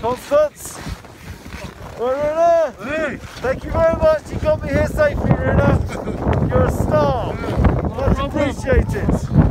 Constance. Well, Runa, Hey! thank you very much. You got me here safely, Runa. You're a star. Much appreciated.